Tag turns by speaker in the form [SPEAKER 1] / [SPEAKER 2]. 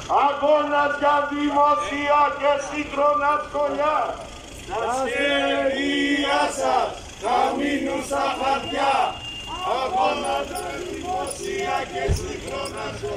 [SPEAKER 1] Αγώνας για δημοσία και σύγχρονα σχολιά.
[SPEAKER 2] Τα σχέδιά σας θα μείνουν στα χαρτιά. Αγώνας για δημοσία και σύγχρονα σχολιά.